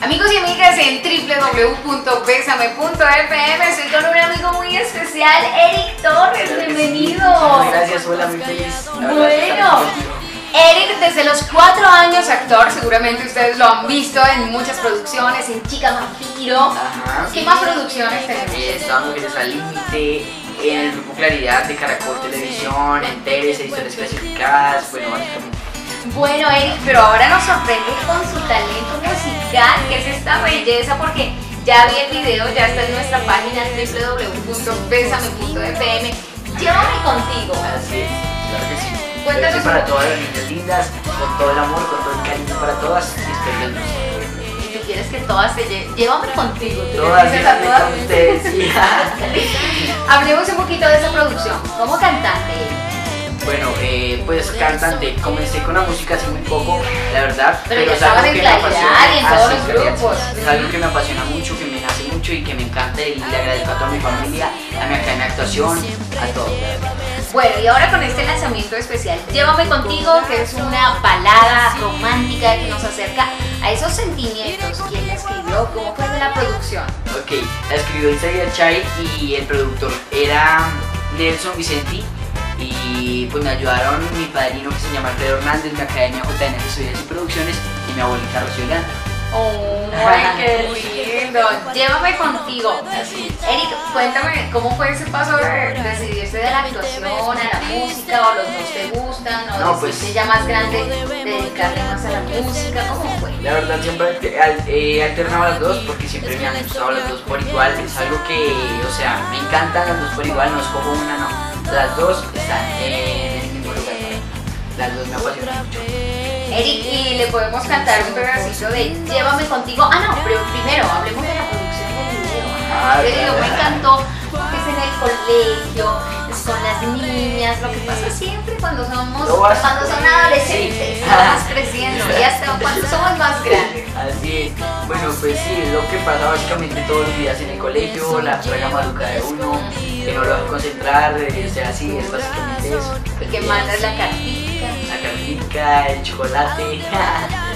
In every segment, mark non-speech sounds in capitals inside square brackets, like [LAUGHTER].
Amigos y amigas en www.besame.fm estoy con un amigo muy especial, Eric Torres, bienvenido. Gracias, hola, muy feliz. Bueno, Eric desde los cuatro años actor, seguramente ustedes lo han visto en muchas producciones, en Chica Vampiro. Ajá. ¿Qué más producciones tenemos? Eh, Estaba Mujeres al Límite, en el grupo Claridad de Caracol Televisión, en Teres, Ediciones Clasificadas, bueno, básicamente. Bueno, Eric, pero ahora nos sorprende con su talento musical, que es esta belleza, porque ya vi el video, ya está en nuestra página www.besame.fm. Llévame contigo. Así es, claro que sí. Cuéntanos para todas las niñas lindas, con todo el amor, con todo el cariño para todas, y tú quieres que todas te lleven. Llévame contigo. tú Todas, a todas. con ustedes. sí. [LAUGHS] Hablemos un poquito de esa producción. ¿Cómo cantante? Pues cantante, comencé con la música hace muy poco, la verdad, Pero es algo que me apasiona. en Ah, todos los grupos. Es algo que me apasiona mucho, que me nace mucho y que me encanta y le agradezco a toda mi familia, a mi academia de actuación, a todos. Bueno, y ahora con este lanzamiento especial, Llévame contigo, que es una balada romántica que nos acerca a esos sentimientos. ¿Quién la escribió? ¿Cómo fue de la producción? Ok, la escribió Isaías Chay y el productor era Nelson Vicenti y pues me ayudaron mi padrino que se llama Alfredo Hernández, mi academia JN Estudios y Producciones y mi abuelita Rocío Leandro. ¡Oh, ay, qué [LAUGHS] lindo! Llévame contigo. Eric, cuéntame, ¿cómo fue ese paso de decidirse de la actuación a la música? ¿O los dos te gustan? ¿O No, pues- ya más grande dedicarle más a la música? ¿Cómo fue? La verdad siempre alter- al- he alternado las dos porque siempre me han gustado las dos por igual. Es algo que, o sea, me encantan las dos por igual, no escojo una, no. Las dos están en el mismo lugar. Las dos me apasionan mucho. Eric, y le podemos cantar un pedacito de Llévame contigo. Ah, no, pero primero hablemos de la producción del video. Ah, claro. me encantó colegio, es con las niñas, lo que pasa siempre cuando somos, vas- cuando son adolescentes, Sí. vamos creciendo y hasta cuando somos más grandes. Así es. Bueno, pues sí, es lo que pasa básicamente todos los días en el colegio, la traga maluca de uno, que no lo va a concentrar, eh, o sea, sí, es básicamente eso. Y que mandas la cartita. La cartica, el chocolate. [LAUGHS]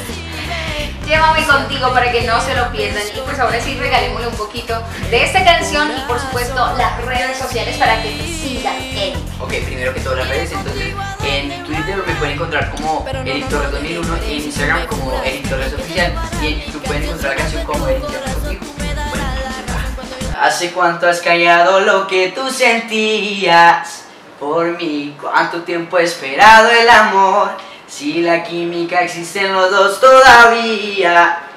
Llévame contigo para que no se lo pierdan. Y pues ahora sí regalémosle un poquito de esta canción y por supuesto las redes sociales para que te sigan, Eric. Ok, primero que todo las redes, entonces en Twitter me pueden encontrar como Eric Torres 2001 y en Instagram como Eric Torres Oficial y en YouTube pueden encontrar la canción como Eric Torres. Bueno, Hace cuánto has callado lo que tú sentías por mí, cuánto tiempo he esperado el amor, si la química existe en los dos todavía.